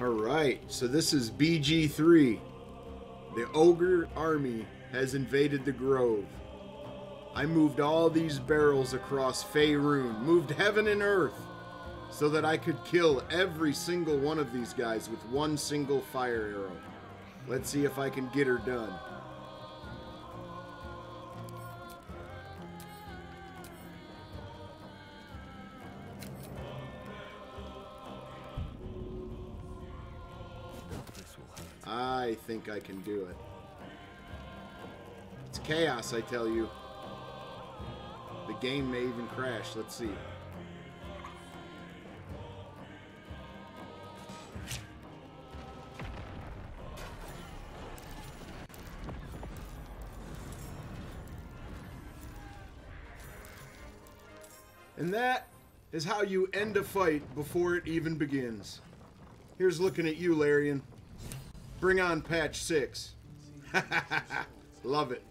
Alright, so this is BG3. The Ogre army has invaded the Grove. I moved all these barrels across Faerun, moved heaven and earth, so that I could kill every single one of these guys with one single fire arrow. Let's see if I can get her done. I think I can do it. It's chaos, I tell you. The game may even crash. Let's see. And that is how you end a fight before it even begins. Here's looking at you, Larian. Bring on patch 6. Love it.